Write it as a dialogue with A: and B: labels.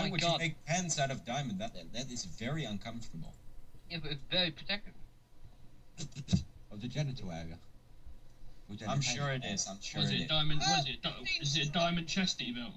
A: Why would
B: God.
A: you make pants out of diamond? That that is very uncomfortable.
B: Yeah, but it's very protective.
C: Of the genital area.
A: I'm sure it is. I'm sure
D: Was
A: it
D: it
A: is.
D: diamond? Was ah, it? it a diamond chest
E: belt?